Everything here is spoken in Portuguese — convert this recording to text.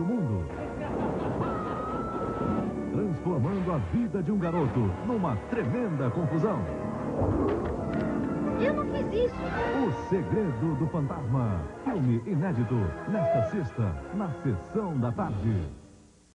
outro mundo. Transformando a vida de um garoto numa tremenda confusão. Eu não fiz isso. O Segredo do Fantasma. Filme inédito. Nesta sexta, na sessão da tarde.